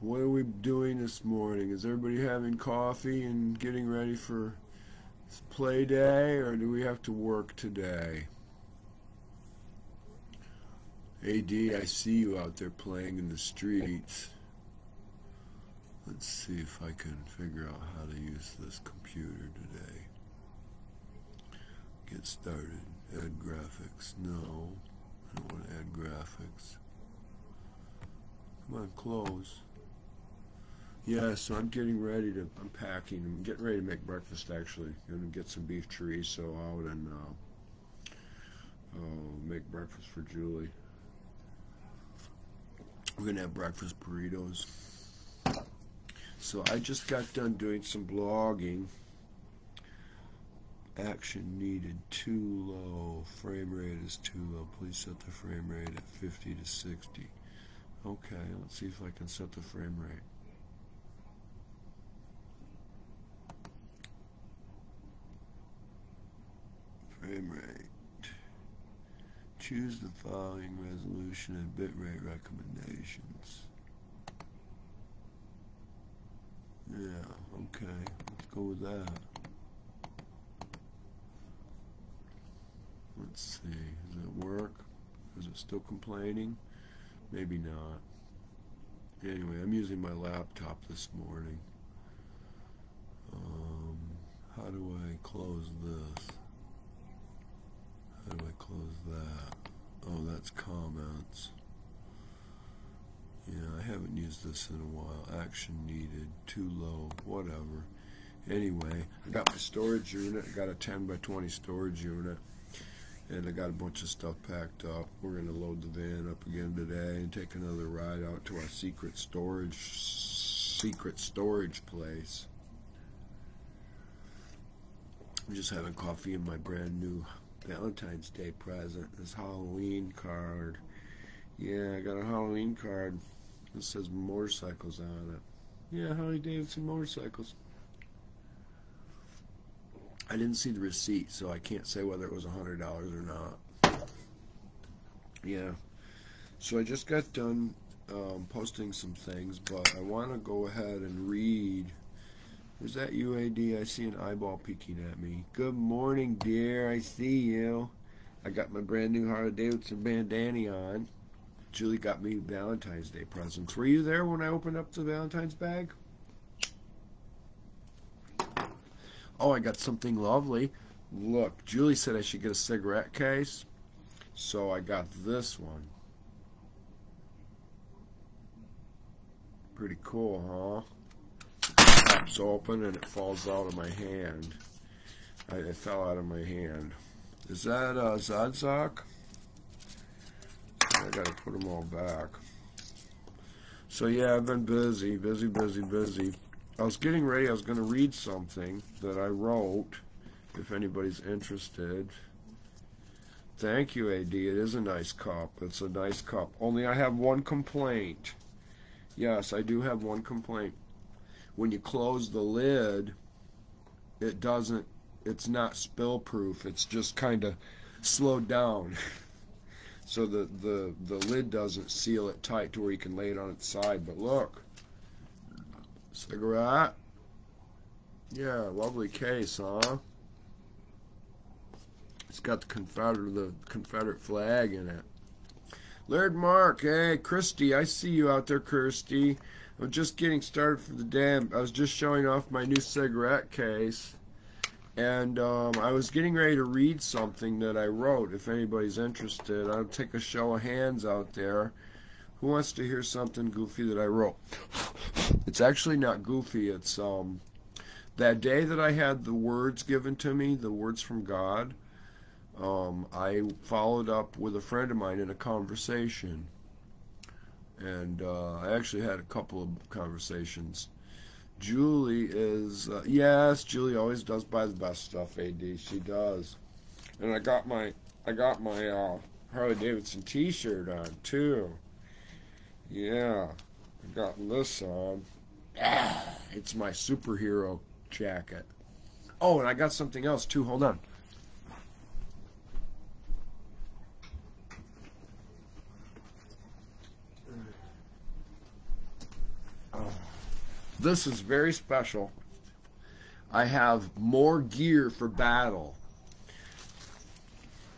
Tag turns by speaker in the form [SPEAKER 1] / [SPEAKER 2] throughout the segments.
[SPEAKER 1] What are we doing this morning? Is everybody having coffee and getting ready for play day, or do we have to work today? AD, I see you out there playing in the streets. Let's see if I can figure out how to use this computer today. Get started. Add graphics. No. I don't want to add graphics. Come on, close. Yeah, so I'm getting ready to, I'm packing. I'm getting ready to make breakfast, actually. Going to get some beef chorizo out and uh, uh, make breakfast for Julie. We're going to have breakfast burritos. So I just got done doing some blogging. Action needed too low. Frame rate is too low. Please set the frame rate at 50 to 60. Okay, let's see if I can set the frame rate. Frame rate. Choose the following resolution and bitrate recommendations. Yeah, okay, let's go with that. Let's see, does it work? Is it still complaining? Maybe not. Anyway, I'm using my laptop this morning. Um, how do I close this? How do I close that? Oh, that's comments. Yeah, I haven't used this in a while. Action needed, too low, whatever. Anyway, I got my storage unit. I got a 10 by 20 storage unit. And I got a bunch of stuff packed up. We're going to load the van up again today and take another ride out to our secret storage secret storage place. I'm just having coffee in my brand new Valentine's Day present. This Halloween card. Yeah, I got a Halloween card. It says motorcycles on it. Yeah, Harley Davidson motorcycles. I didn't see the receipt, so I can't say whether it was a hundred dollars or not. Yeah. So I just got done um, posting some things, but I want to go ahead and read. Is that UAD? I see an eyeball peeking at me. Good morning, dear. I see you. I got my brand new Harley Davidson bandana on. Julie got me Valentine's Day presents. Were you there when I opened up the Valentine's bag? Oh, I got something lovely. Look, Julie said I should get a cigarette case. So I got this one. Pretty cool, huh? Pops open and it falls out of my hand. I, it fell out of my hand. Is that uh, Zadzak? I gotta put them all back. So yeah, I've been busy, busy, busy, busy. I was getting ready. I was to read something that I wrote, if anybody's interested. Thank you, AD. It is a nice cup. It's a nice cup. Only I have one complaint. Yes, I do have one complaint. When you close the lid, it doesn't, it's not spill proof. It's just kind of slowed down. so the, the, the lid doesn't seal it tight to where you can lay it on its side. But look, Cigarette. Yeah, lovely case, huh? It's got the Confederate the Confederate flag in it. Laird Mark, hey Christy, I see you out there, Kirsty. I'm just getting started for the day. I was just showing off my new cigarette case. And um, I was getting ready to read something that I wrote. If anybody's interested, I'll take a show of hands out there. Who wants to hear something goofy that I wrote? It's actually not goofy. It's um, that day that I had the words given to me, the words from God. Um, I followed up with a friend of mine in a conversation, and uh, I actually had a couple of conversations. Julie is uh, yes, Julie always does buy the best stuff. Ad, she does, and I got my I got my uh, Harley Davidson T-shirt on too. Yeah, I got this on. Ah, it's my superhero jacket. Oh, and I got something else too. Hold on. This is very special. I have more gear for battle.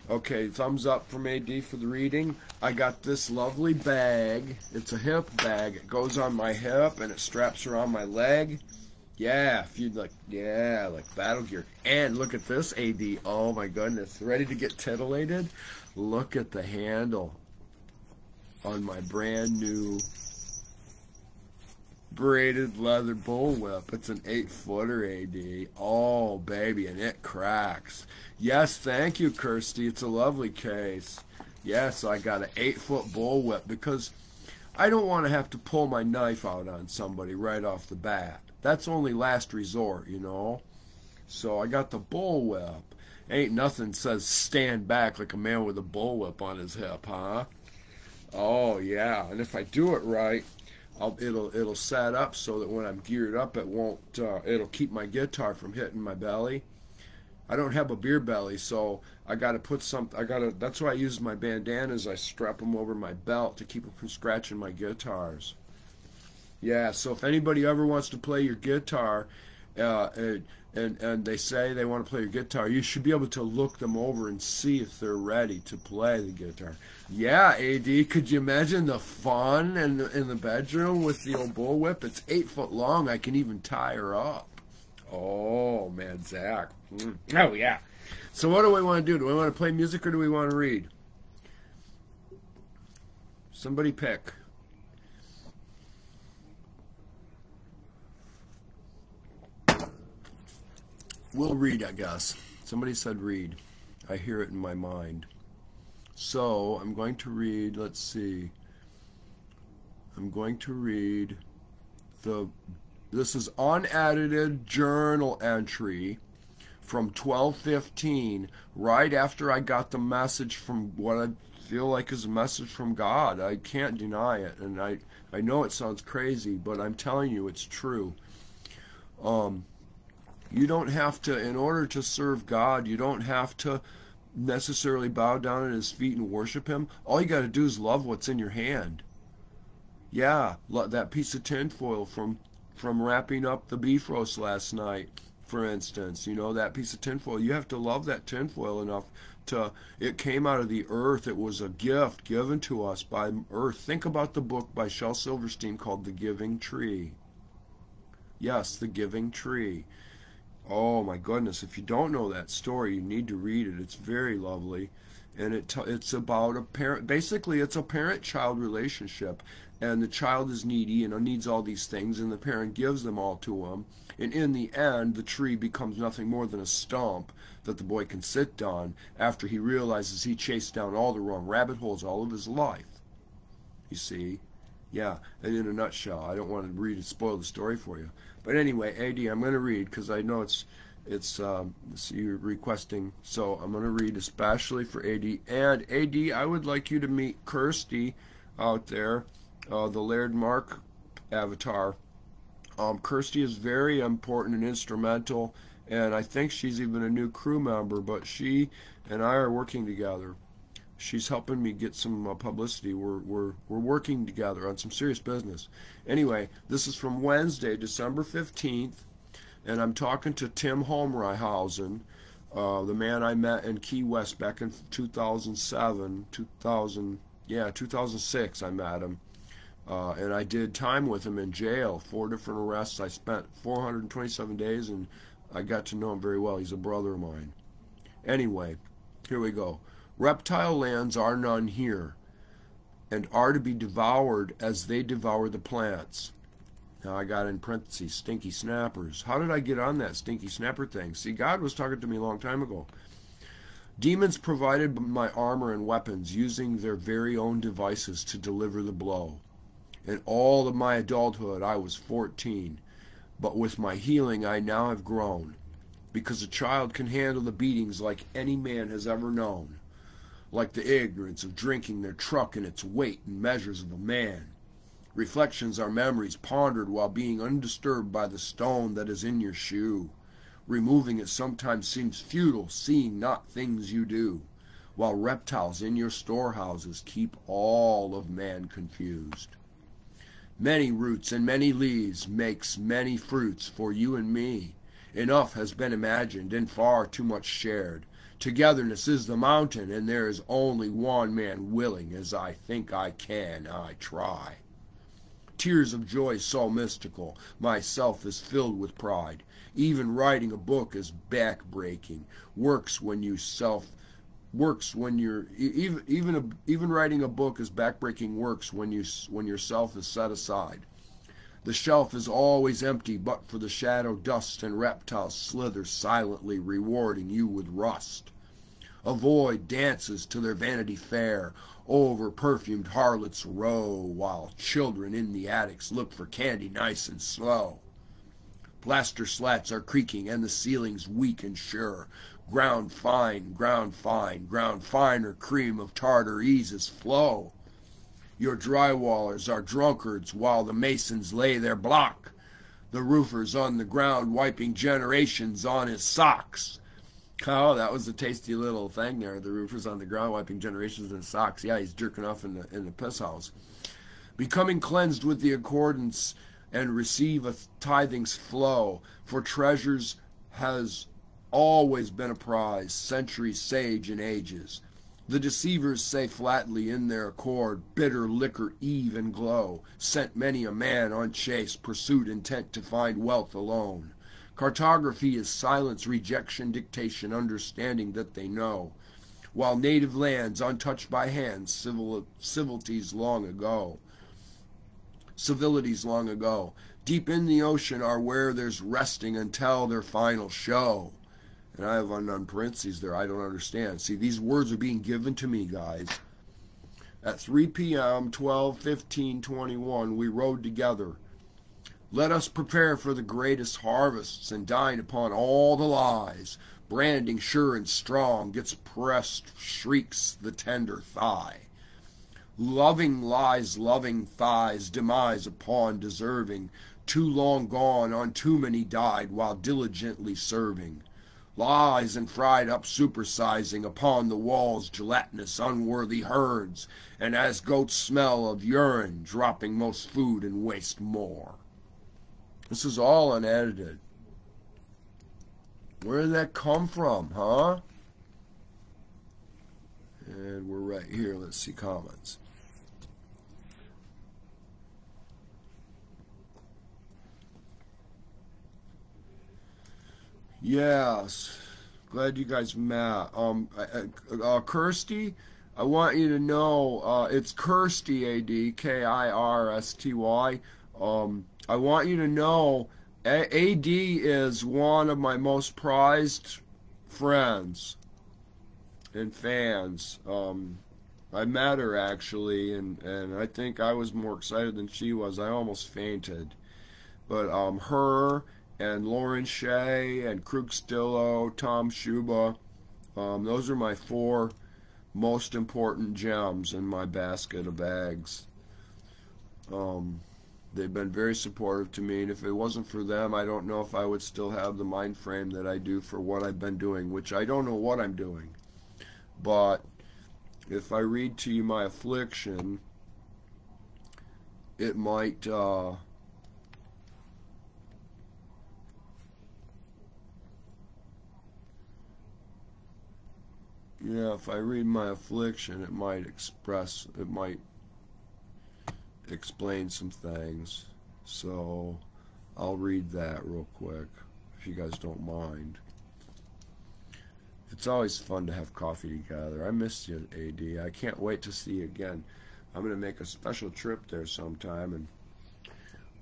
[SPEAKER 1] Okay, thumbs up from AD for the reading. I got this lovely bag. It's a hip bag. It goes on my hip and it straps around my leg. Yeah, if you'd like, yeah, like battle gear. And look at this AD. Oh my goodness. Ready to get titillated? Look at the handle on my brand new braided leather bullwhip. It's an eight footer AD. Oh, baby, and it cracks. Yes, thank you, Kirsty. It's a lovely case. Yes, I got an eight foot bullwhip because I don't want to have to pull my knife out on somebody right off the bat. That's only last resort, you know. So I got the bullwhip. Ain't nothing says stand back like a man with a bullwhip on his hip, huh? Oh yeah, and if I do it right, I'll, it'll it'll set up so that when I'm geared up, it won't. Uh, it'll keep my guitar from hitting my belly. I don't have a beer belly, so I got to put some. I got to. That's why I use my bandanas. I strap them over my belt to keep them from scratching my guitars. Yeah. So if anybody ever wants to play your guitar, uh, and, and and they say they want to play your guitar, you should be able to look them over and see if they're ready to play the guitar. Yeah, AD, could you imagine the fun in the, in the bedroom with the old bullwhip? It's eight foot long. I can even tie her up. Oh man, Zach. Mm. Oh yeah. So what do we want to do? Do we want to play music or do we want to read? Somebody pick. We'll read, I guess. Somebody said read. I hear it in my mind. So I'm going to read, let's see. I'm going to read the, this is unedited journal entry from 1215, right after I got the message from what I feel like is a message from God. I can't deny it. And I, I know it sounds crazy, but I'm telling you it's true. Um, you don't have to, in order to serve God, you don't have to necessarily bow down at his feet and worship him. All you got to do is love what's in your hand. Yeah, that piece of tinfoil from from wrapping up the beef roast last night, for instance. You know, that piece of tinfoil. You have to love that tinfoil enough to, it came out of the earth. It was a gift given to us by earth. Think about the book by Shel Silverstein called The Giving Tree. Yes, The Giving Tree. Oh my goodness! If you don't know that story, you need to read it. It's very lovely, and it it's about a parent. Basically, it's a parent-child relationship, and the child is needy and needs all these things, and the parent gives them all to him. And in the end, the tree becomes nothing more than a stump that the boy can sit on after he realizes he chased down all the wrong rabbit holes all of his life. You see, yeah. And in a nutshell, I don't want to read and spoil the story for you. But anyway, AD, I'm going to read because I know it's it's um, you're requesting, so I'm going to read especially for AD. And AD, I would like you to meet Kirsty out there, uh, the Laird Mark avatar. Um, Kirsty is very important and instrumental, and I think she's even a new crew member. But she and I are working together she's helping me get some uh, publicity. We're, we're, we're working together on some serious business. Anyway, this is from Wednesday, December 15th, and I'm talking to Tim Holmreihausen, uh, the man I met in Key West back in 2007, 2000, yeah, 2006 I met him. Uh, and I did time with him in jail, four different arrests. I spent 427 days, and I got to know him very well. He's a brother of mine. Anyway, here we go. Reptile lands are none here, and are to be devoured as they devour the plants. Now I got in parentheses, stinky snappers. How did I get on that stinky snapper thing? See, God was talking to me a long time ago. Demons provided my armor and weapons, using their very own devices to deliver the blow. In all of my adulthood, I was 14, but with my healing, I now have grown, because a child can handle the beatings like any man has ever known like the ignorance of drinking their truck in its weight and measures of a man. Reflections are memories pondered while being undisturbed by the stone that is in your shoe. Removing it sometimes seems futile, seeing not things you do, while reptiles in your storehouses keep all of man confused. Many roots and many leaves makes many fruits for you and me. Enough has been imagined and far too much shared. Togetherness is the mountain, and there is only one man willing, as I think I can, I try. Tears of joy so mystical, myself is filled with pride. Even writing a book is back-breaking, works when you self works when you're even even a, even writing a book is backbreaking works when you when yourself is set aside. The shelf is always empty, but for the shadow, dust, and reptiles slither silently, rewarding you with rust. Avoid dances to their vanity fair, over perfumed harlots row, while children in the attics look for candy nice and slow. Plaster slats are creaking, and the ceiling's weak and sure. Ground fine, ground fine, ground finer cream of tartar eases flow. Your drywallers are drunkards while the masons lay their block. The roofers on the ground wiping generations on his socks. Oh, that was a tasty little thing there. The roofers on the ground wiping generations in socks. Yeah, he's jerking off in the in the piss house. Becoming cleansed with the accordance and receive a tithing's flow, for treasures has always been a prize, centuries sage and ages. The deceivers say flatly in their accord, bitter liquor eve and glow, sent many a man on chase, pursuit intent to find wealth alone. Cartography is silence, rejection, dictation, understanding that they know. While native lands untouched by hands, civil, civilities long ago. Civilities long ago. Deep in the ocean are where there's resting until their final show. And I have unknown parentheses there. I don't understand. See, these words are being given to me, guys. At 3 p.m., 12, 15, 21, we rode together. Let us prepare for the greatest harvests and dine upon all the lies. Branding sure and strong gets pressed, shrieks the tender thigh. Loving lies, loving thighs, demise upon deserving. Too long gone, on too many died while diligently serving lies and fried up supersizing upon the walls gelatinous unworthy herds, and as goats smell of urine, dropping most food and waste more. This is all unedited. Where did that come from, huh? And we're right here. Let's see comments. Yes. Glad you guys met. Um, uh, Kirsty, I want you to know uh, it's Kirsty, A D K I R S T Y. Um, I want you to know A D is one of my most prized friends and fans. Um, I met her actually, and, and I think I was more excited than she was. I almost fainted. But um, her and Lauren Shea and Krug Stillo, Tom Schuba. Um, those are my four most important gems in my basket of bags. Um, they've been very supportive to me, and if it wasn't for them, I don't know if I would still have the mind frame that I do for what I've been doing, which I don't know what I'm doing. But if I read to you my affliction, it might. Uh, Yeah, if I read my affliction, it might express, it might explain some things. So I'll read that real quick, if you guys don't mind. It's always fun to have coffee together. I miss you, AD. I can't wait to see you again. I'm going to make a special trip there sometime, and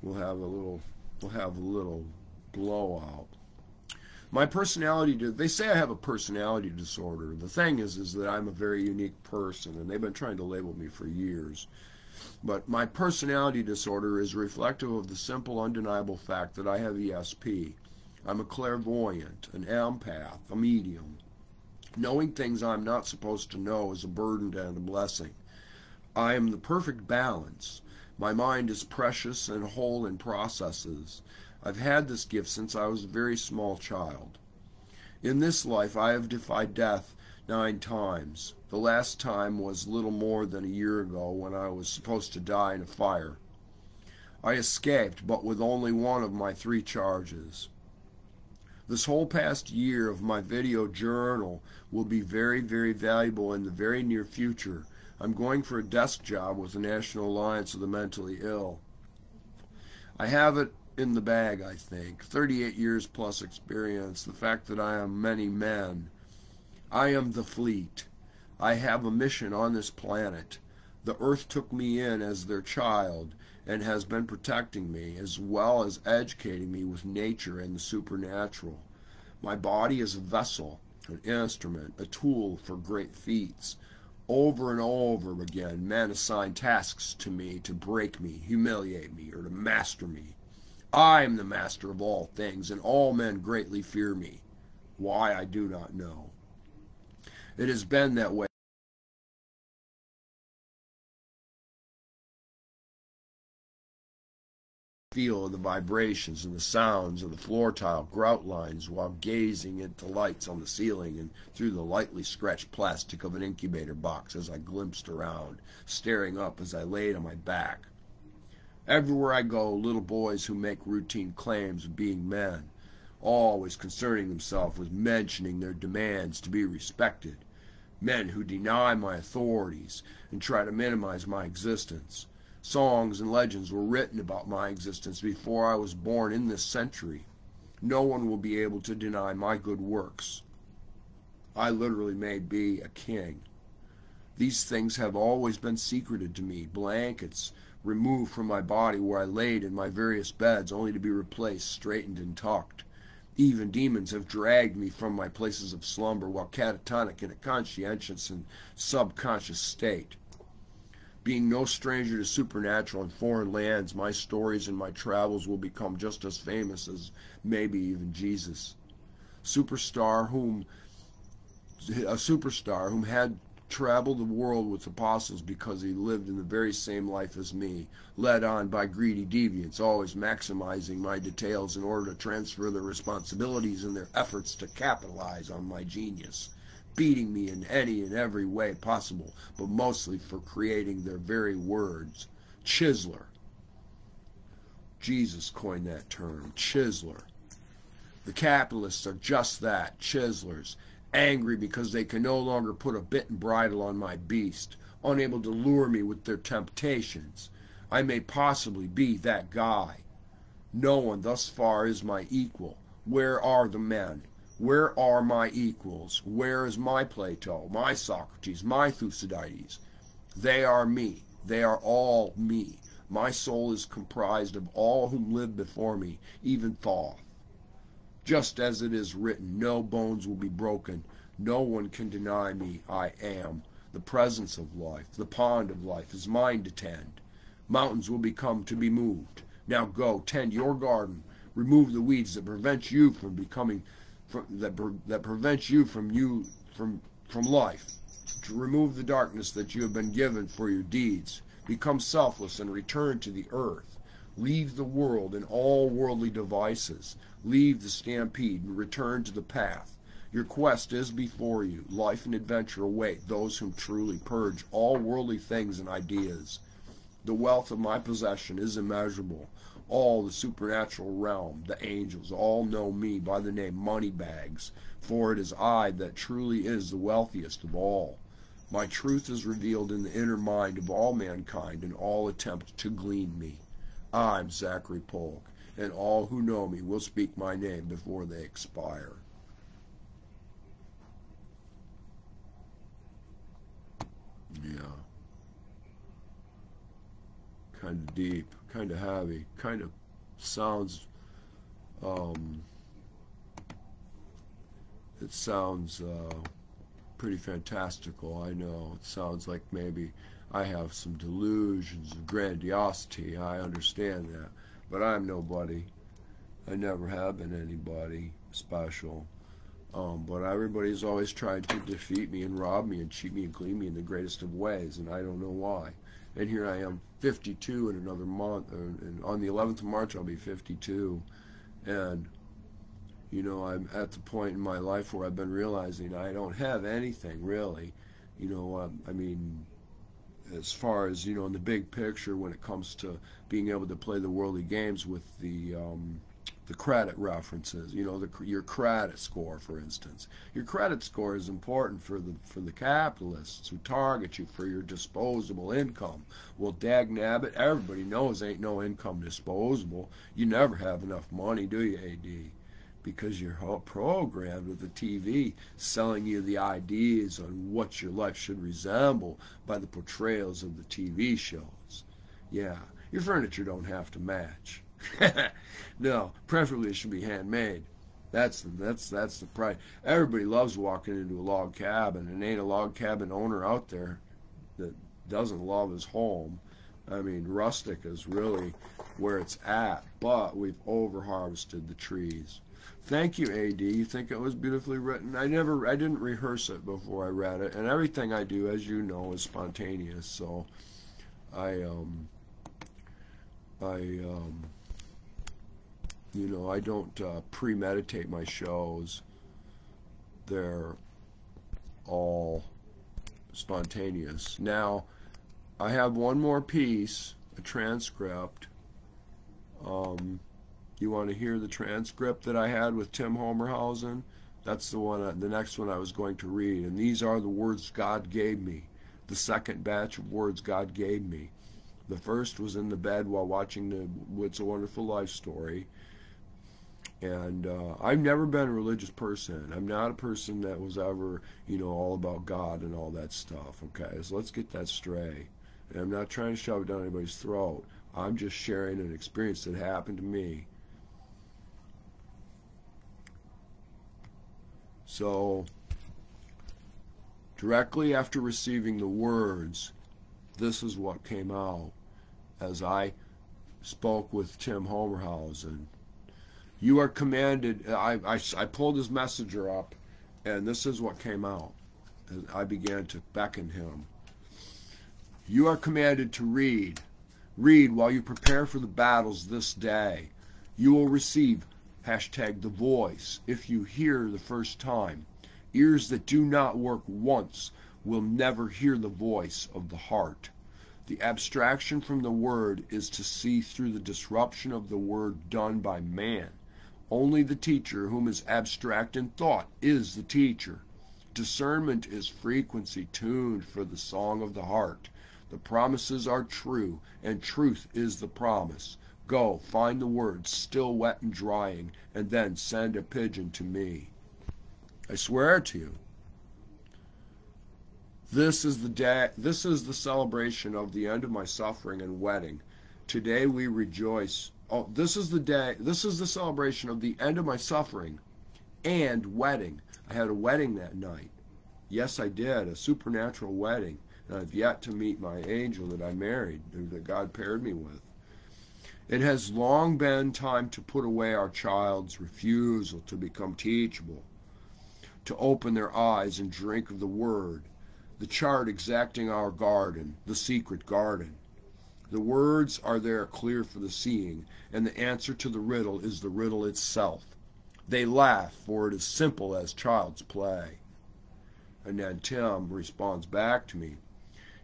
[SPEAKER 1] we'll have a little, we'll have a little blowout my personality they say I have a personality disorder. The thing is is that I'm a very unique person and they've been trying to label me for years. But my personality disorder is reflective of the simple undeniable fact that I have ESP. I'm a clairvoyant, an empath, a medium. Knowing things I'm not supposed to know is a burden and a blessing. I am the perfect balance. My mind is precious and whole in processes. I've had this gift since I was a very small child. In this life, I have defied death nine times. The last time was little more than a year ago when I was supposed to die in a fire. I escaped, but with only one of my three charges. This whole past year of my video journal will be very, very valuable in the very near future. I'm going for a desk job with the National Alliance of the Mentally Ill. I have it in the bag, I think. 38 years plus experience, the fact that I am many men. I am the fleet. I have a mission on this planet. The earth took me in as their child and has been protecting me as well as educating me with nature and the supernatural. My body is a vessel, an instrument, a tool for great feats. Over and over again, men assign tasks to me to break me, humiliate me, or to master me. I am the master of all things, and all men greatly fear me. Why, I do not know. It has been that way. Feel the vibrations and the sounds of the floor tile grout lines while gazing at the lights on the ceiling and through the lightly scratched plastic of an incubator box as I glimpsed around, staring up as I laid on my back. Everywhere I go, little boys who make routine claims of being men, always concerning themselves with mentioning their demands to be respected, men who deny my authorities and try to minimize my existence songs and legends were written about my existence before I was born in this century. No one will be able to deny my good works. I literally may be a king. These things have always been secreted to me, blankets removed from my body where I laid in my various beds only to be replaced, straightened, and tucked. Even demons have dragged me from my places of slumber while catatonic in a conscientious and subconscious state. Being no stranger to supernatural and foreign lands, my stories and my travels will become just as famous as maybe even Jesus. Superstar whom a superstar whom had traveled the world with apostles because he lived in the very same life as me, led on by greedy deviants, always maximizing my details in order to transfer their responsibilities and their efforts to capitalize on my genius beating me in any and every way possible, but mostly for creating their very words. Chiseler. Jesus coined that term, chiseler. The capitalists are just that, chiselers, angry because they can no longer put a bit and bridle on my beast, unable to lure me with their temptations. I may possibly be that guy. No one thus far is my equal. Where are the men? Where are my equals? Where is my Plato, my Socrates, my Thucydides? They are me. They are all me. My soul is comprised of all whom lived before me, even Thoth. Just as it is written, no bones will be broken. No one can deny me. I am. The presence of life, the pond of life, is mine to tend. Mountains will become to be moved. Now go, tend your garden. Remove the weeds that prevent you from becoming that that prevents you from you from from life. To remove the darkness that you have been given for your deeds. Become selfless and return to the earth. Leave the world and all worldly devices. Leave the stampede and return to the path. Your quest is before you. Life and adventure await those whom truly purge all worldly things and ideas. The wealth of my possession is immeasurable all the supernatural realm, the angels, all know me by the name Moneybags, for it is I that truly is the wealthiest of all. My truth is revealed in the inner mind of all mankind and all attempt to glean me. I'm Zachery Polk, and all who know me will speak my name before they expire. Yeah. Kind of deep kind of heavy, kind of sounds, um, it sounds uh, pretty fantastical, I know. It sounds like maybe I have some delusions of grandiosity, I understand that. But I'm nobody. I never have been anybody special. Um, but everybody's always tried to defeat me and rob me and cheat me and clean me in the greatest of ways, and I don't know why and here I am 52 in another month and on the 11th of March I'll be 52 and you know I'm at the point in my life where I've been realizing I don't have anything really. You know um, I mean as far as you know in the big picture when it comes to being able to play the worldly games with the um, the credit references you know the, your credit score for instance your credit score is important for the for the capitalists who target you for your disposable income well dag nabbit everybody knows ain't no income disposable you never have enough money do you ad because you're programmed with the TV selling you the ideas on what your life should resemble by the portrayals of the TV shows. Yeah, your furniture don't have to match. no, preferably it should be handmade. That's the, that's that's the price. Everybody loves walking into a log cabin, and ain't a log cabin owner out there that doesn't love his home. I mean, rustic is really where it's at, but we've overharvested the trees. Thank you, AD. You think it was beautifully written? I never, I didn't rehearse it before I read it, and everything I do, as you know, is spontaneous. So, I, um, I, um, you know, I don't uh, premeditate my shows. They're all spontaneous. Now, I have one more piece, a transcript. Um, you want to hear the transcript that I had with Tim Homerhausen? That's the one, uh, the next one I was going to read. And these are the words God gave me, the second batch of words God gave me. The first was in the bed while watching the What's a Wonderful Life story. And uh, I've never been a religious person. I'm not a person that was ever, you know, all about God and all that stuff. Okay, so let's get that straight. And I'm not trying to shove it down anybody's throat. I'm just sharing an experience that happened to me So, directly after receiving the words, this is what came out as I spoke with Tim Homerhausen. You are commanded, uh, I, I, I pulled his messenger up, and this is what came out. And I began to beckon him. You are commanded to read. Read while you prepare for the battles this day. You will receive Hashtag the voice. If you hear the first time, ears that do not work once will never hear the voice of the heart. The abstraction from the word is to see through the disruption of the word done by man. Only the teacher, whom is abstract in thought, is the teacher. Discernment is frequency tuned for the song of the heart. The promises are true, and truth is the promise. Go, find the words, still wet and drying, and then send a pigeon to me. I swear to you. This is the day this is the celebration of the end of my suffering and wedding. Today we rejoice. Oh, this is the day this is the celebration of the end of my suffering and wedding. I had a wedding that night. Yes, I did, a supernatural wedding. And I've yet to meet my angel that I married, that God paired me with. It has long been time to put away our child's refusal to become teachable, to open their eyes and drink of the Word, the chart exacting our garden, the secret garden. The words are there clear for the seeing, and the answer to the riddle is the riddle itself. They laugh, for it is simple as child's play. And then Tim responds back to me.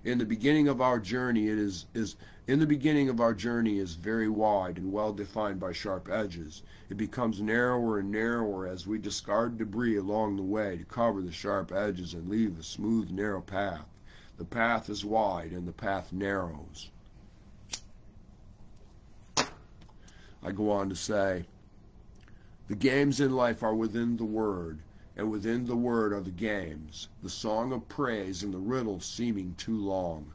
[SPEAKER 1] In the beginning of our journey, it is, is in the beginning of our journey is very wide and well defined by sharp edges. It becomes narrower and narrower as we discard debris along the way to cover the sharp edges and leave a smooth, narrow path. The path is wide and the path narrows. I go on to say, the games in life are within the Word, and within the Word are the games, the song of praise and the riddle seeming too long.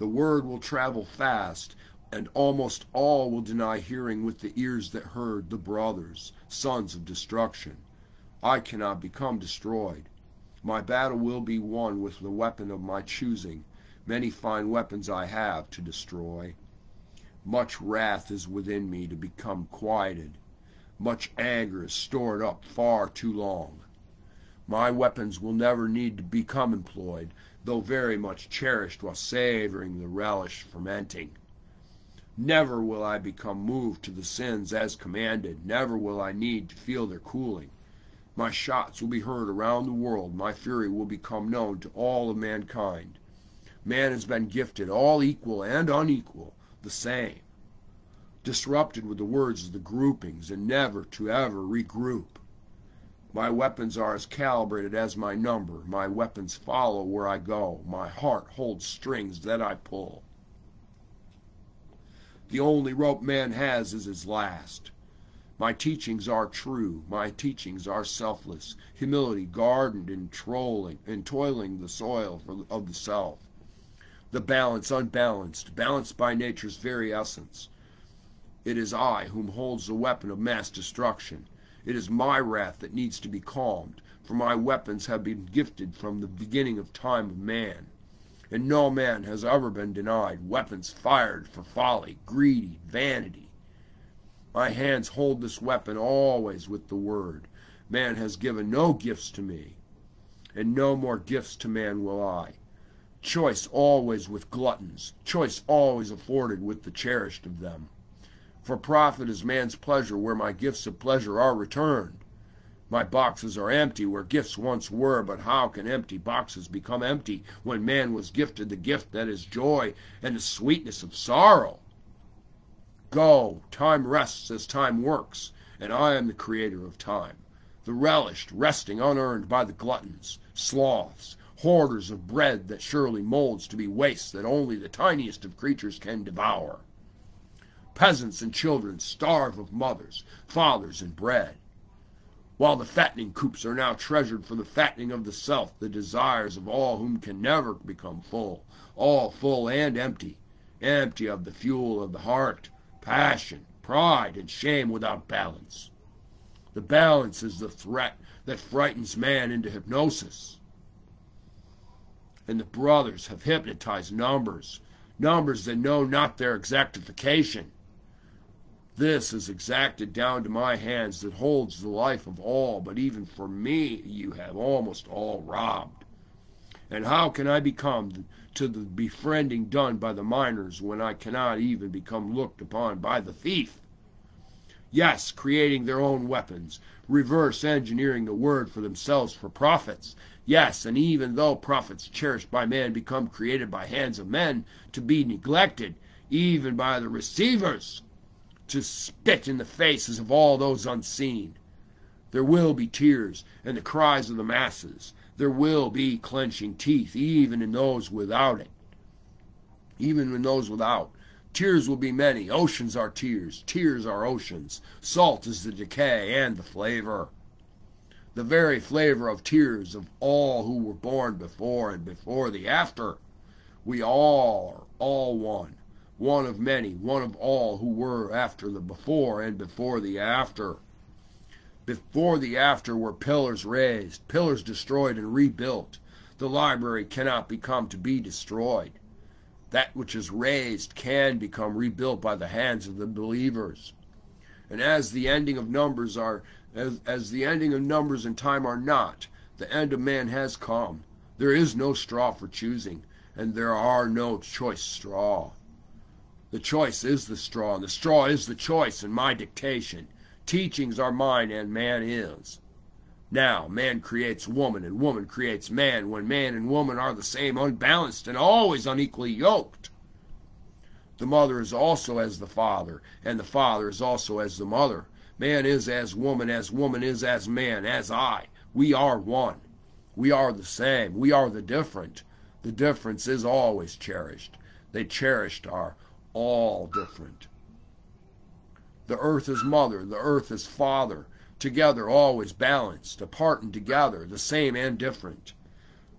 [SPEAKER 1] The word will travel fast, and almost all will deny hearing with the ears that heard the brothers, sons of destruction. I cannot become destroyed. My battle will be won with the weapon of my choosing. Many fine weapons I have to destroy. Much wrath is within me to become quieted. Much anger is stored up far too long. My weapons will never need to become employed, though very much cherished while savoring the relish fermenting. Never will I become moved to the sins as commanded. Never will I need to feel their cooling. My shots will be heard around the world. My fury will become known to all of mankind. Man has been gifted, all equal and unequal, the same. Disrupted with the words of the groupings, and never to ever regroup. My weapons are as calibrated as my number. My weapons follow where I go. My heart holds strings that I pull. The only rope man has is his last. My teachings are true. My teachings are selfless. Humility gardened in trolling and toiling the soil for, of the self. The balance unbalanced, balanced by nature's very essence. It is I whom holds the weapon of mass destruction. It is my wrath that needs to be calmed, for my weapons have been gifted from the beginning of time of man. And no man has ever been denied weapons fired for folly, greedy, vanity. My hands hold this weapon always with the word. Man has given no gifts to me, and no more gifts to man will I. Choice always with gluttons, choice always afforded with the cherished of them. For profit is man's pleasure where my gifts of pleasure are returned. My boxes are empty where gifts once were, but how can empty boxes become empty when man was gifted the gift that is joy and the sweetness of sorrow? Go, time rests as time works, and I am the creator of time, the relished, resting unearned by the gluttons, sloths, hoarders of bread that surely molds to be waste that only the tiniest of creatures can devour. Peasants and children starve of mothers, fathers, and bread. While the fattening coops are now treasured for the fattening of the self, the desires of all whom can never become full, all full and empty, empty of the fuel of the heart, passion, pride, and shame without balance. The balance is the threat that frightens man into hypnosis. And the brothers have hypnotized numbers, numbers that know not their exactification. This is exacted down to my hands that holds the life of all, but even for me you have almost all robbed. And how can I become to the befriending done by the miners when I cannot even become looked upon by the thief? Yes, creating their own weapons, reverse engineering the word for themselves for profits. Yes, and even though profits cherished by man become created by hands of men to be neglected, even by the receivers, to spit in the faces of all those unseen. There will be tears and the cries of the masses. There will be clenching teeth, even in those without it. Even in those without. Tears will be many. Oceans are tears. Tears are oceans. Salt is the decay and the flavor. The very flavor of tears of all who were born before and before the after. We all are all one one of many, one of all who were after the before and before the after. Before the after were pillars raised, pillars destroyed and rebuilt. The library cannot become to be destroyed. That which is raised can become rebuilt by the hands of the believers. And as the ending of numbers are as, as the ending of numbers and time are not, the end of man has come. There is no straw for choosing, and there are no choice straw. The choice is the straw, and the straw is the choice in my dictation. Teachings are mine, and man is. Now, man creates woman, and woman creates man, when man and woman are the same, unbalanced, and always unequally yoked. The mother is also as the father, and the father is also as the mother. Man is as woman, as woman is as man, as I. We are one. We are the same. We are the different. The difference is always cherished. They cherished are all different. The earth is mother, the earth is father, together always balanced, apart and together, the same and different.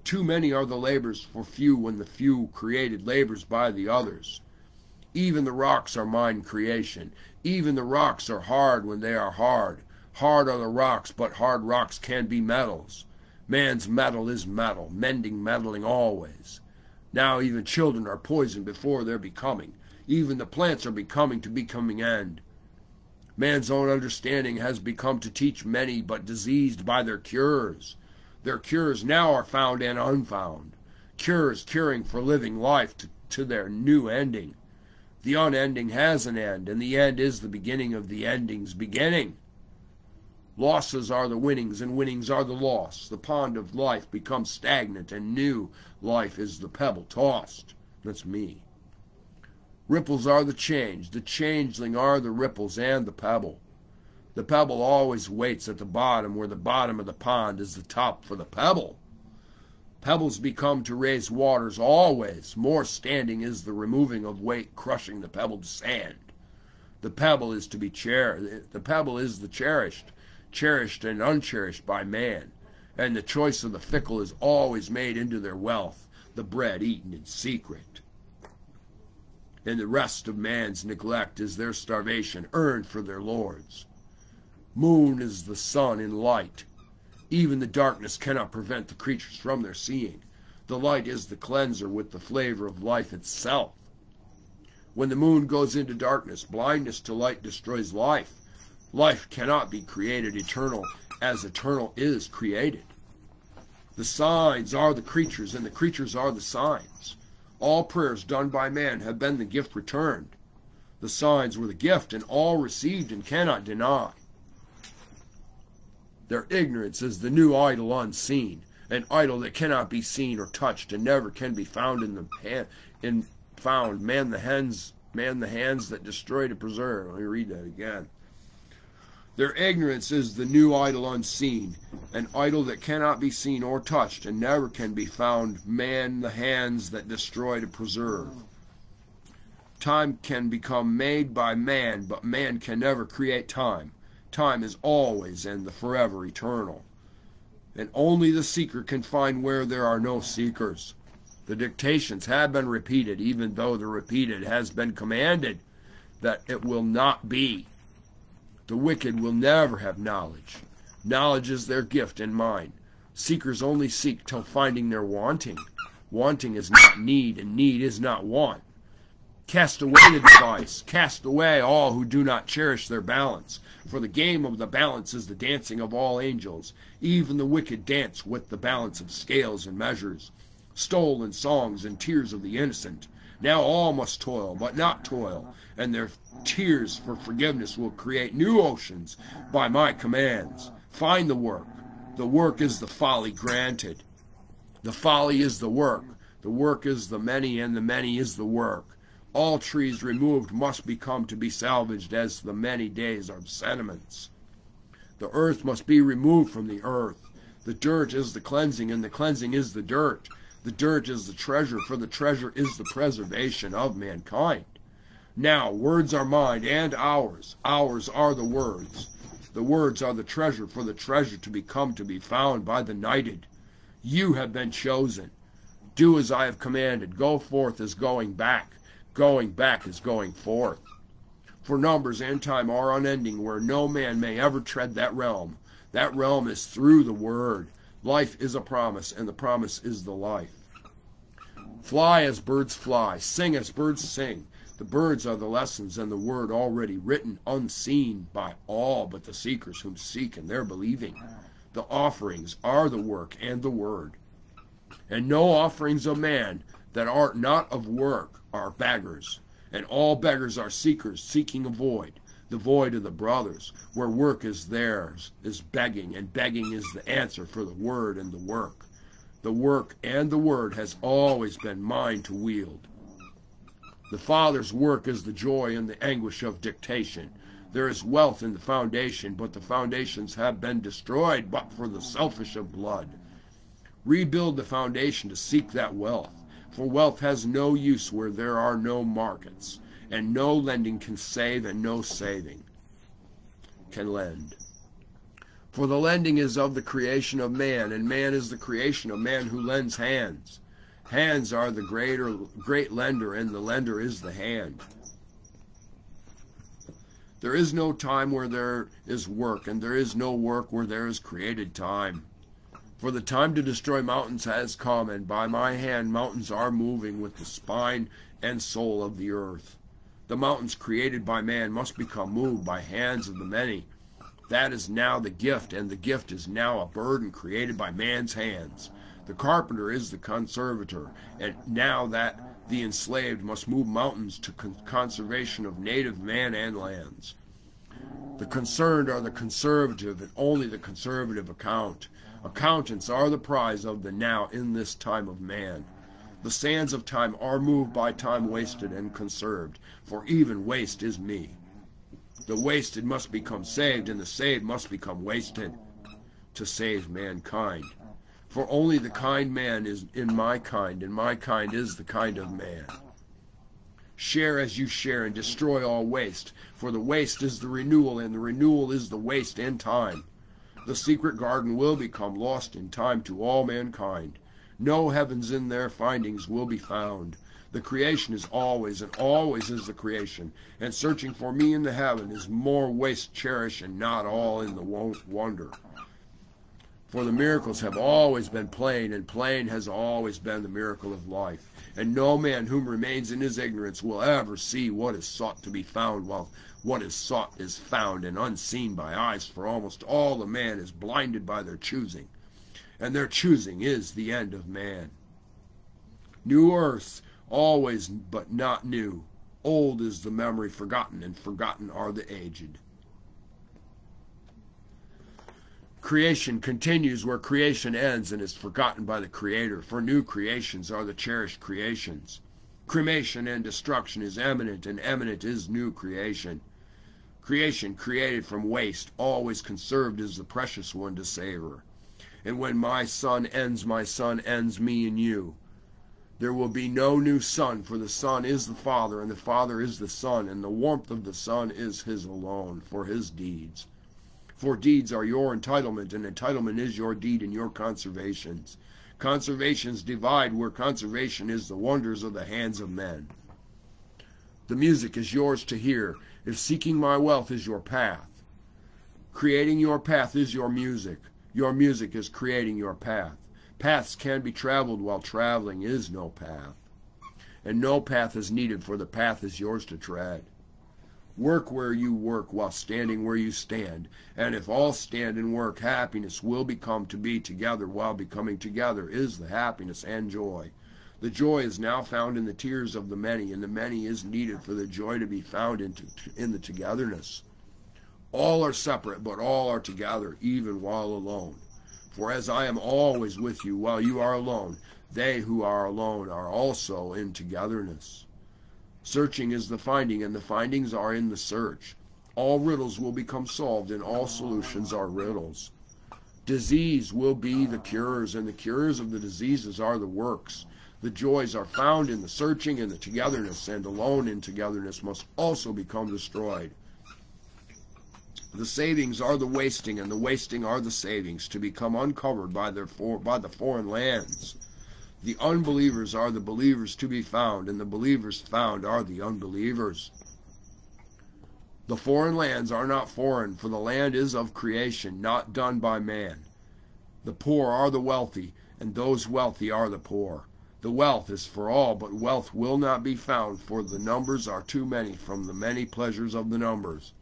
[SPEAKER 1] Too many are the labors for few when the few created labors by the others. Even the rocks are mine creation. Even the rocks are hard when they are hard. Hard are the rocks, but hard rocks can be metals. Man's metal is metal, mending meddling always. Now even children are poisoned before their becoming. Even the plants are becoming to becoming end. Man's own understanding has become to teach many, but diseased by their cures. Their cures now are found and unfound. Cures curing for living life to, to their new ending. The unending has an end, and the end is the beginning of the ending's beginning. Losses are the winnings, and winnings are the loss. The pond of life becomes stagnant, and new life is the pebble tossed. That's me. Ripples are the change. The changeling are the ripples and the pebble. The pebble always waits at the bottom, where the bottom of the pond is the top for the pebble. Pebbles become to raise waters always. More standing is the removing of weight, crushing the pebbled sand. The pebble is to be cherished. The pebble is the cherished cherished and uncherished by man, and the choice of the fickle is always made into their wealth, the bread eaten in secret. And the rest of man's neglect is their starvation earned for their lords. Moon is the sun in light. Even the darkness cannot prevent the creatures from their seeing. The light is the cleanser with the flavor of life itself. When the moon goes into darkness, blindness to light destroys life. Life cannot be created eternal as eternal is created. The signs are the creatures, and the creatures are the signs. All prayers done by man have been the gift returned. The signs were the gift, and all received and cannot deny. Their ignorance is the new idol unseen, an idol that cannot be seen or touched, and never can be found in the hand, in found man the hands man the hands that destroy to preserve. Let me read that again. Their ignorance is the new idol unseen, an idol that cannot be seen or touched, and never can be found, man the hands that destroy to preserve. Time can become made by man, but man can never create time. Time is always and the forever eternal. And only the seeker can find where there are no seekers. The dictations have been repeated, even though the repeated has been commanded that it will not be. The wicked will never have knowledge. Knowledge is their gift and mine. Seekers only seek till finding their wanting. Wanting is not need, and need is not want. Cast away the device. Cast away all who do not cherish their balance. For the game of the balance is the dancing of all angels. Even the wicked dance with the balance of scales and measures. Stolen songs and tears of the innocent. Now all must toil, but not toil, and their tears for forgiveness will create new oceans by my commands. Find the work. The work is the folly granted. The folly is the work. The work is the many, and the many is the work. All trees removed must become to be salvaged as the many days of sentiments. The earth must be removed from the earth. The dirt is the cleansing, and the cleansing is the dirt. The dirt is the treasure, for the treasure is the preservation of mankind. Now, words are mine and ours. Ours are the words. The words are the treasure, for the treasure to become to be found by the knighted. You have been chosen. Do as I have commanded. Go forth as going back. Going back is going forth. For numbers and time are unending, where no man may ever tread that realm. That realm is through the word. Life is a promise, and the promise is the life. Fly as birds fly, sing as birds sing. The birds are the lessons and the word already written, unseen by all but the seekers whom seek and their believing. The offerings are the work and the word. And no offerings of man that are not of work are beggars. And all beggars are seekers, seeking a void the void of the brothers, where work is theirs, is begging, and begging is the answer for the word and the work. The work and the word has always been mine to wield. The Father's work is the joy and the anguish of dictation. There is wealth in the foundation, but the foundations have been destroyed but for the selfish of blood. Rebuild the foundation to seek that wealth, for wealth has no use where there are no markets and no lending can save, and no saving can lend. For the lending is of the creation of man, and man is the creation of man who lends hands. Hands are the greater great lender, and the lender is the hand. There is no time where there is work, and there is no work where there is created time. For the time to destroy mountains has come, and by my hand mountains are moving with the spine and soul of the earth. The mountains created by man must become moved by hands of the many. That is now the gift, and the gift is now a burden created by man's hands. The carpenter is the conservator, and now that the enslaved must move mountains to con conservation of native man and lands. The concerned are the conservative, and only the conservative account. Accountants are the prize of the now in this time of man. The sands of time are moved by time wasted and conserved, for even waste is me. The wasted must become saved, and the saved must become wasted to save mankind. For only the kind man is in my kind, and my kind is the kind of man. Share as you share, and destroy all waste, for the waste is the renewal, and the renewal is the waste and time. The secret garden will become lost in time to all mankind. No heavens in their findings will be found. The creation is always, and always is the creation, and searching for me in the heaven is more waste cherish and not all in the wonder. For the miracles have always been plain, and plain has always been the miracle of life. And no man whom remains in his ignorance will ever see what is sought to be found, while what is sought is found and unseen by eyes, for almost all the man is blinded by their choosing. And their choosing is the end of man. New earth, always but not new. Old is the memory forgotten, and forgotten are the aged. Creation continues where creation ends and is forgotten by the Creator, for new creations are the cherished creations. Cremation and destruction is eminent, and eminent is new creation. Creation created from waste, always conserved is the precious one to savor. And when my son ends, my son ends me and you. There will be no new son, for the Son is the Father, and the Father is the Son, and the warmth of the Son is his alone, for his deeds. For deeds are your entitlement, and entitlement is your deed and your conservations. Conservations divide where conservation is the wonders of the hands of men. The music is yours to hear, if seeking my wealth is your path. Creating your path is your music. Your music is creating your path. Paths can be traveled while traveling is no path. And no path is needed, for the path is yours to tread. Work where you work while standing where you stand. And if all stand and work, happiness will become to be together while becoming together is the happiness and joy. The joy is now found in the tears of the many, and the many is needed for the joy to be found in, in the togetherness. All are separate, but all are together, even while alone. For as I am always with you while you are alone, they who are alone are also in togetherness. Searching is the finding, and the findings are in the search. All riddles will become solved, and all solutions are riddles. Disease will be the cures, and the cures of the diseases are the works. The joys are found in the searching and the togetherness, and alone in togetherness must also become destroyed. The savings are the wasting, and the wasting are the savings, to become uncovered by, their for, by the foreign lands. The unbelievers are the believers to be found, and the believers found are the unbelievers. The foreign lands are not foreign, for the land is of creation, not done by man. The poor are the wealthy, and those wealthy are the poor. The wealth is for all, but wealth will not be found, for the numbers are too many from the many pleasures of the numbers.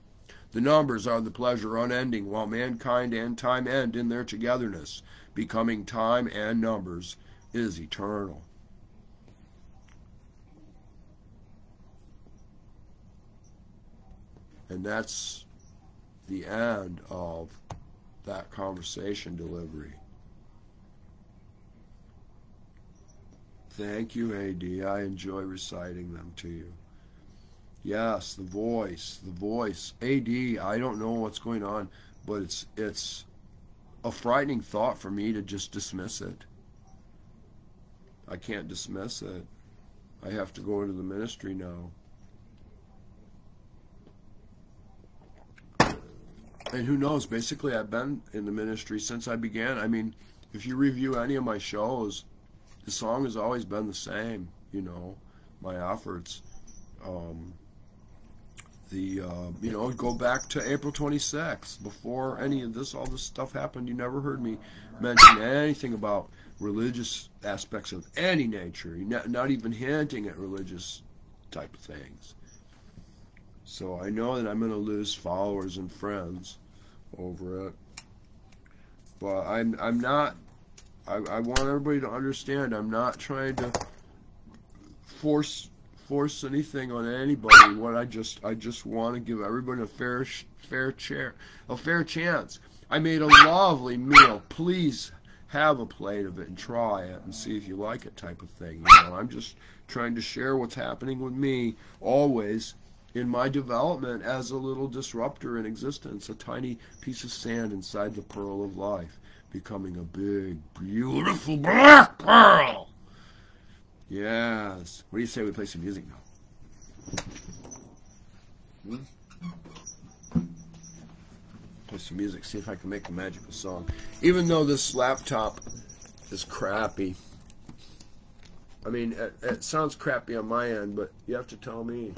[SPEAKER 1] The numbers are the pleasure unending, while mankind and time end in their togetherness, becoming time and numbers is eternal. And that's the end of that conversation delivery. Thank you, AD. I enjoy reciting them to you. Yes, the voice, the voice. AD, I don't know what's going on, but it's it's a frightening thought for me to just dismiss it. I can't dismiss it. I have to go into the ministry now. And who knows? Basically, I've been in the ministry since I began. I mean, if you review any of my shows, the song has always been the same, you know, my efforts. Um, the, uh, you know, go back to April 26th. Before any of this, all this stuff happened, you never heard me mention anything about religious aspects of any nature, not, not even hinting at religious type of things. So I know that I'm going to lose followers and friends over it. But I'm I'm not I, I want everybody to understand I'm not trying to force force anything on anybody. What I just I just want to give everybody a fair fair chair a fair chance. I made a lovely meal. Please have a plate of it and try it and see if you like it type of thing. You know, I'm just trying to share what's happening with me always in my development as a little disruptor in existence, a tiny piece of sand inside the pearl of life, becoming a big, beautiful black pearl. Yes. What do you say we play some music now? Play some music, see if I can make a magical song. Even though this laptop is crappy. I mean, it, it sounds crappy on my end, but you have to tell me.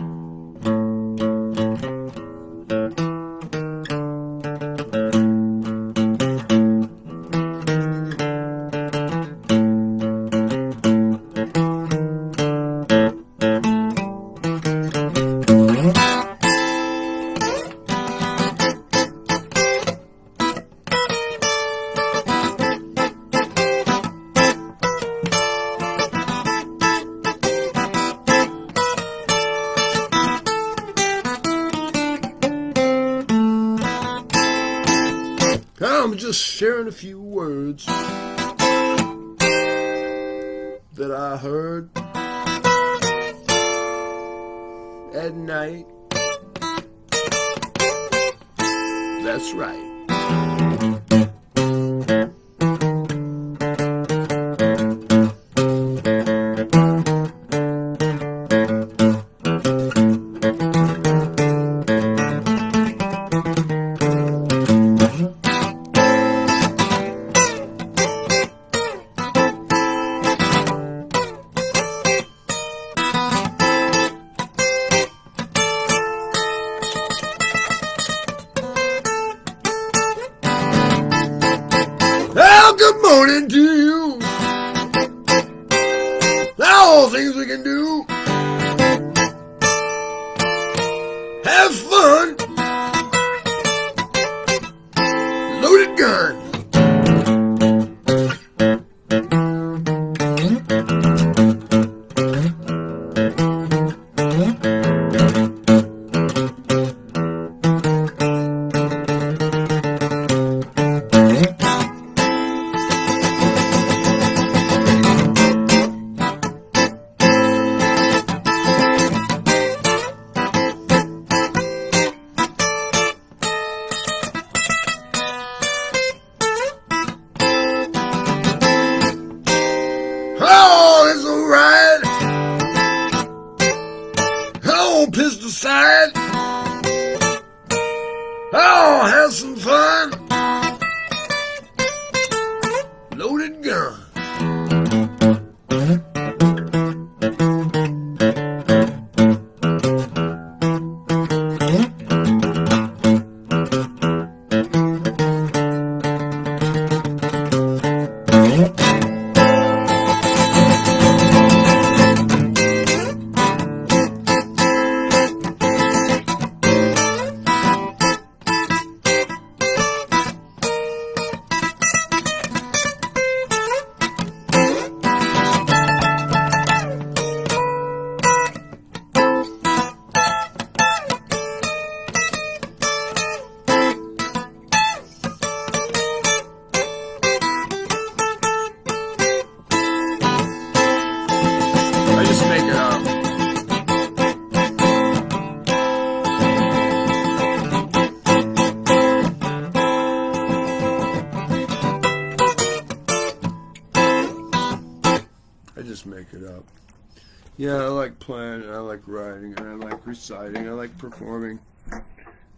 [SPEAKER 1] Reciting, I like performing.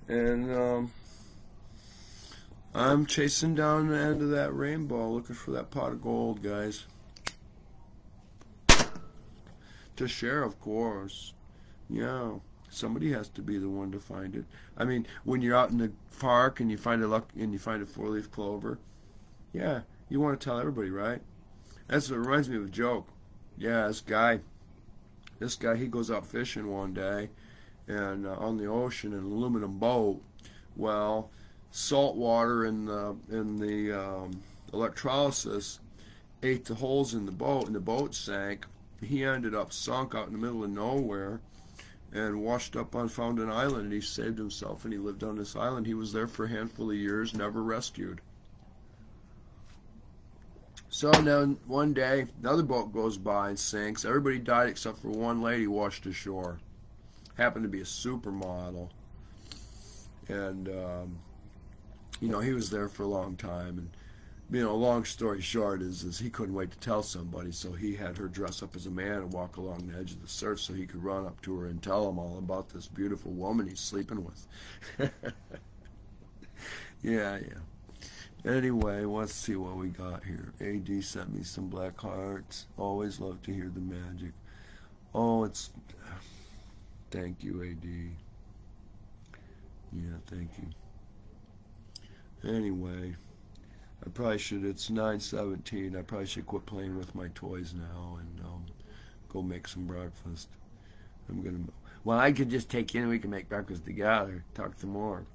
[SPEAKER 1] And um, I'm chasing down the end of that rainbow, looking for that pot of gold, guys. To share, of course. Yeah, somebody has to be the one to find it. I mean, when you're out in the park and you find a luck and you find a four-leaf clover, yeah, you want to tell everybody, right? That's what reminds me of a joke. Yeah, this guy, this guy, he goes out fishing one day, and uh, on the ocean in an aluminum boat. Well, salt water in the in the um, electrolysis ate the holes in the boat, and the boat sank. he ended up sunk out in the middle of nowhere and washed up on Fountain Island. And he saved himself and he lived on this island. He was there for a handful of years, never rescued. So then one day, another boat goes by and sinks. Everybody died except for one lady washed ashore. Happened to be a supermodel. And, um, you know, he was there for a long time. And, you know, long story short is, is he couldn't wait to tell somebody. So he had her dress up as a man and walk along the edge of the surf so he could run up to her and tell him all about this beautiful woman he's sleeping with. yeah, yeah. Anyway, let's see what we got here. AD sent me some black hearts. Always love to hear the magic. Oh, it's... Thank you, AD. Yeah, thank you. Anyway, I probably should, it's 9.17, I probably should quit playing with my toys now and um, go make some breakfast. I'm going to...
[SPEAKER 2] Well, I could just take you and we can make breakfast together, talk some more.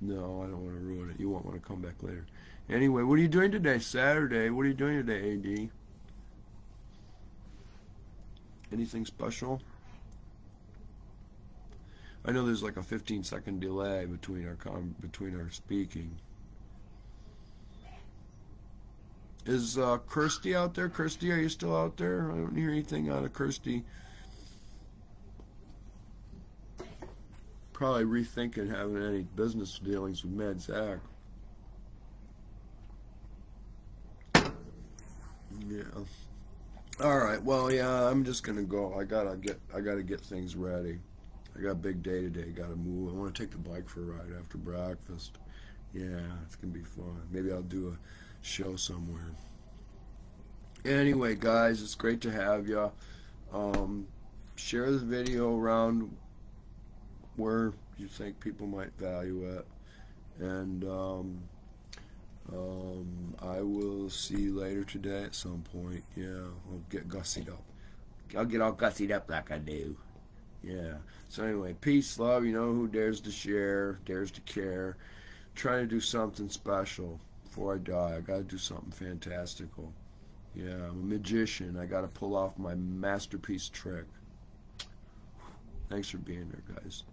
[SPEAKER 1] No, I don't want to ruin it. You won't want to come back later. Anyway, what are you doing today? Saturday. What are you doing today, AD? Anything special? I know there's like a 15 second delay between our com between our speaking. Is uh, Kirsty out there? Kirsty, are you still out there? I don't hear anything out of Kirsty. Probably rethinking having any business dealings with Mad Zack. Yeah. All right. Well, yeah. I'm just gonna go. I gotta get. I gotta get things ready. I got a big day today. Got to move. I want to take the bike for a ride after breakfast. Yeah, it's gonna be fun. Maybe I'll do a show somewhere. Anyway, guys, it's great to have you. Um, share the video around where you think people might value it, and um, um, I will see you later today at some point. Yeah, I'll get gussied up.
[SPEAKER 2] I'll get all gussied up like I do.
[SPEAKER 1] Yeah. So anyway, peace, love. You know who dares to share, dares to care. Trying to do something special before I die. I got to do something fantastical. Yeah, I'm a magician. I got to pull off my masterpiece trick. Thanks for being there, guys.